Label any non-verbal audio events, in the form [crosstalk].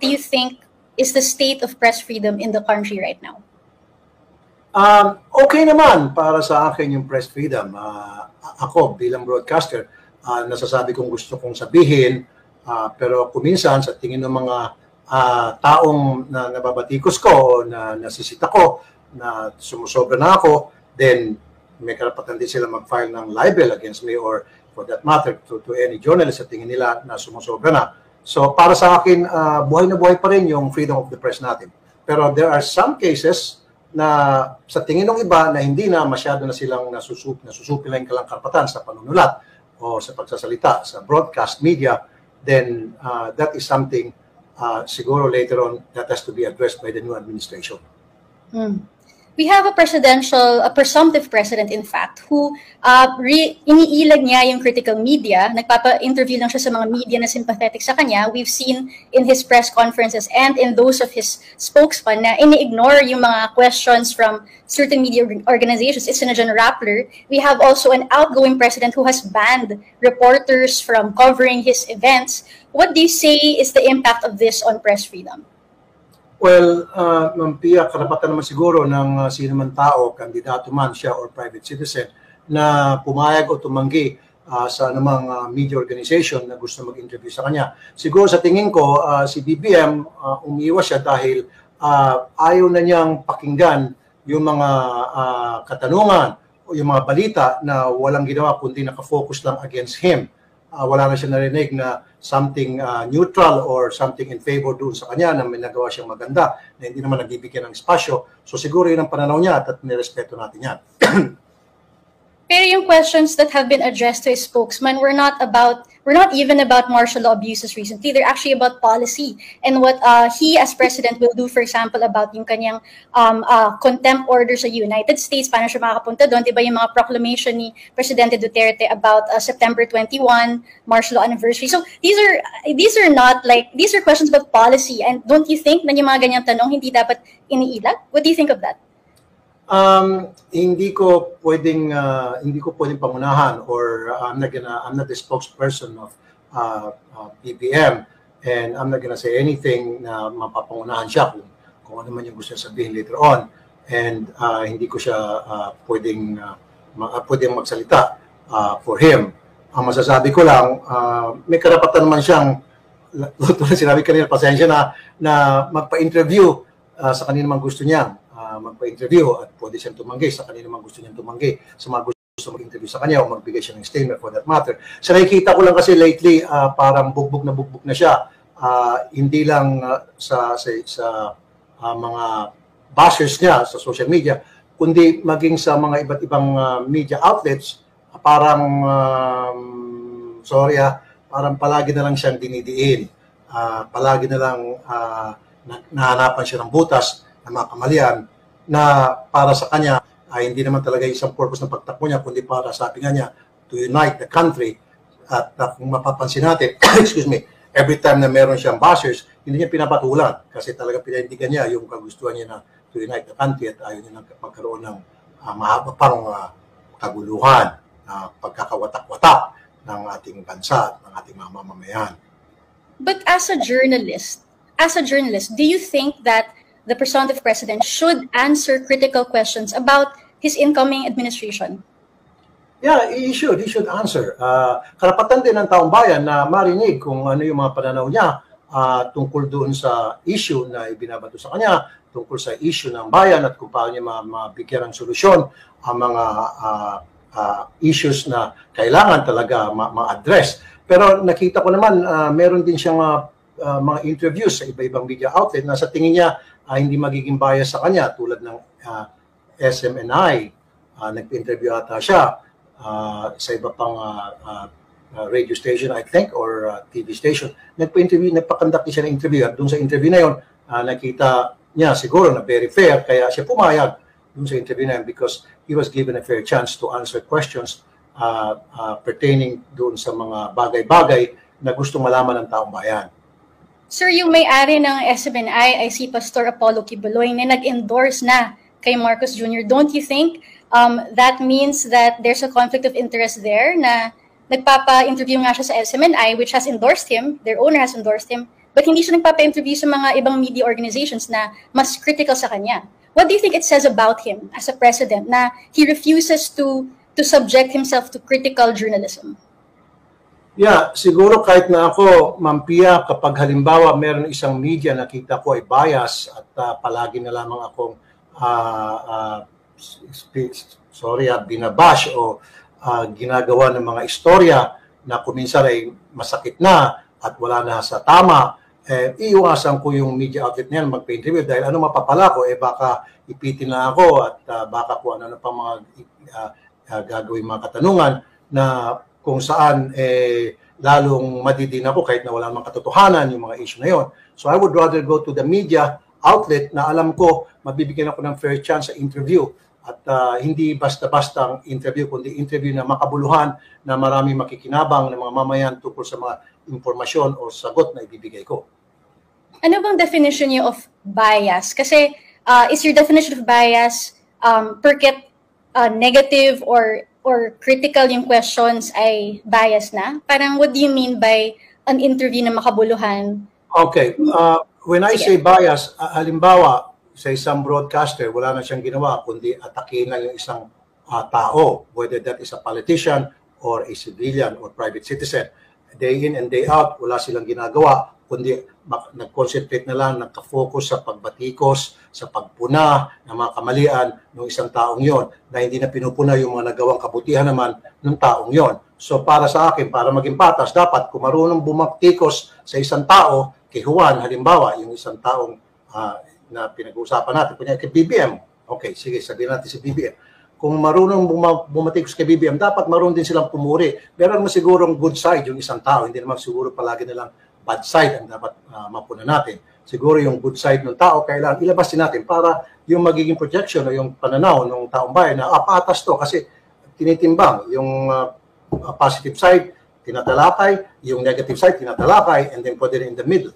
do you think is the state of press freedom in the country right now? Um, okay naman para sa akin yung press freedom. Uh, ako bilang broadcaster, uh, nasasabi kong gusto kong sabihin, uh, pero kuminsan sa tingin ng mga uh, taong na nababatikos ko o na nasisita ko, na sumusobra na ako, then may karapatan din sila mag-file ng libel against me or for that matter to, to any journalist sa tingin nila na sumusobra na. So para sa akin, uh, buhay na buhay pa rin yung freedom of the press natin. Pero there are some cases na sa tingin ng iba na hindi na masyado na silang nasusup, nasusupi lang kalang karapatan sa panunulat o sa pagsasalita sa broadcast media, then uh, that is something uh, siguro later on that has to be addressed by the new administration. Mm we have a presidential, a presumptive president, in fact, who uh, re, iniilag niya yung critical media. Nagpapa-interview lang siya sa mga media na sympathetic sa kanya. We've seen in his press conferences and in those of his spokesman na ini-ignore yung mga questions from certain media organizations. It's Sinajan Rappler. We have also an outgoing president who has banned reporters from covering his events. What do you say is the impact of this on press freedom? Well, uh, Ma'am Pia, karapatan naman siguro ng uh, sino man tao, kandidato man siya or private citizen, na pumayag o tumanggi uh, sa anumang uh, media organization na gusto mag-interview sa kanya. Siguro sa tingin ko, uh, si BBM, uh, umiiwas siya dahil uh, ayaw na niyang pakinggan yung mga uh, katanungan o yung mga balita na walang ginawa kundi nakafocus lang against him. Uh, wala na siya narinig na something uh, neutral or something in favor doon sa kanya na may nagawa siyang maganda na hindi naman nagbibigyan ng espasyo. So siguro yun ang pananaw niya at nirespeto natin yan. [clears throat] Pero yung questions that have been addressed to his spokesman were not about, were not even about martial law abuses recently. They're actually about policy and what uh, he as president will do, for example, about yung kanyang um, uh, contempt order sa United States, paano siya makakapunta doon, di ba yung mga proclamation ni Presidente Duterte about uh, September 21, martial law anniversary. So these are, these are not like, these are questions about policy and don't you think na yung mga ganyang tanong hindi dapat iniilag? What do you think of that? Um, hindi ko pwedeng uh, hindi ko pwedeng pangunahan or uh, I'm not gonna I'm not the spokesperson of uh, uh, BBM and I'm not gonna say anything na mapapangunahan siya kung kung ano man yung gusto sabihin later on and uh, hindi ko siya uh, pwedeng uh, ma- pwedeng magsalita uh, for him. Ang masasabi ko lang, uh, may karapatan naman siyang [laughs] tulad sinabi kanina, pasensya na na magpa-interview uh, sa kanina man gusto niya uh, magpa-interview at pwede siyang tumanggi sa kanino man gusto niyang tumanggi sa mga gusto mag-interview sa kanya o magbigay siya ng statement for that matter. Sa nakikita ko lang kasi lately, uh, parang bugbog na bugbog na siya. Uh, hindi lang uh, sa sa, sa uh, mga bashers niya sa social media, kundi maging sa mga iba't ibang uh, media outlets, uh, parang, um, sorry ah, parang palagi na lang siyang dinidiin. Uh, palagi na lang uh, nahanapan siya ng butas na mga kamalian na para sa kanya ay hindi naman talaga isang purpose ng pagtakbo niya, kundi para sabi nga niya, to unite the country. At uh, kung mapapansin natin, [coughs] excuse me, every time na meron siyang bashers, hindi niya pinapatulan kasi talaga pinanindigan niya yung kagustuhan niya na to unite the country at ayaw niya magkaroon ng uh, mahaba pang uh, kaguluhan, uh, pagkakawatak-watak ng ating bansa ng ating mga mamamayan. But as a journalist, as a journalist, do you think that the presumptive president should answer critical questions about his incoming administration? Yeah, he should. He should answer. Uh, karapatan din ng taong bayan na marinig kung ano yung mga pananaw niya uh, tungkol doon sa issue na ibinabato sa kanya, tungkol sa issue ng bayan at kung paano niya mabigyan ng solusyon ang mga uh, uh, issues na kailangan talaga ma-address. Pero nakita ko naman, uh, meron din siyang uh, uh, mga interviews sa iba-ibang media outlet na sa tingin niya uh, hindi magiging bias sa kanya tulad ng uh, SMNI. Uh, nag-interview ata siya uh, sa iba pang uh, uh, radio station, I think, or uh, TV station. Nagpa-interview, nagpa-conduct siya ng interview at doon sa interview na yon, uh, nakita niya siguro na very fair kaya siya pumayag doon sa interview na yun because he was given a fair chance to answer questions uh, uh, pertaining doon sa mga bagay-bagay na gusto malaman ng taong bayan. Sir, yung may-ari ng SMNI ay si Pastor Apollo Kibuloy na nag-endorse na kay Marcos Jr. Don't you think um, that means that there's a conflict of interest there na nagpapa-interview nga siya sa SMNI which has endorsed him, their owner has endorsed him, but hindi siya nagpapa-interview sa mga ibang media organizations na mas critical sa kanya. What do you think it says about him as a president na he refuses to to subject himself to critical journalism? Yeah, siguro kahit na ako, Ma'am Pia, kapag halimbawa meron isang media na kita ko ay bias at uh, palagi na lamang akong uh, uh, sorry, uh, binabash o uh, ginagawa ng mga istorya na kuminsan ay masakit na at wala na sa tama, eh, iiwasan ko yung media outlet na yan magpa-interview dahil ano mapapala ko, eh baka ipitin na ako at uh, baka kung ano na pa mga uh, uh, gagawin mga katanungan na kung saan eh, lalong madidin ako kahit na wala namang katotohanan yung mga issue na yon. So I would rather go to the media outlet na alam ko mabibigyan ako ng fair chance sa interview at uh, hindi basta-basta ang interview kundi interview na makabuluhan na marami makikinabang ng mga mamayan tungkol sa mga impormasyon o sagot na ibibigay ko. Ano bang definition niyo of bias? Kasi uh, is your definition of bias um, perket uh, negative or or critical yung questions ay bias na? Parang what do you mean by an interview na makabuluhan? Okay. Uh, when I Sige. say bias, uh, halimbawa, sa isang broadcaster, wala na siyang ginawa kundi atakin lang yung isang uh, tao, whether that is a politician or a civilian or private citizen. Day in and day out, wala silang ginagawa kundi nag-concentrate na lang, nagka-focus sa pagbatikos, sa pagpuna ng mga kamalian ng isang taong yon na hindi na pinupuna yung mga nagawang kabutihan naman ng taong yon. So para sa akin, para maging patas, dapat kung marunong bumaktikos sa isang tao, kay Juan, halimbawa, yung isang taong uh, na pinag-uusapan natin, kunya kay BBM, okay, sige, sabihin natin si BBM, kung marunong bumatikos kay BBM, dapat marunong din silang pumuri. Meron mo sigurong good side yung isang tao, hindi naman siguro palagi nilang bad side ang dapat uh, mapuna natin. Siguro yung good side ng tao, kailangan ilabas natin para yung magiging projection o yung pananaw ng taong bayan na ah, patas to kasi tinitimbang yung uh, positive side, tinatalakay, yung negative side, tinatalakay, and then pwede in the middle.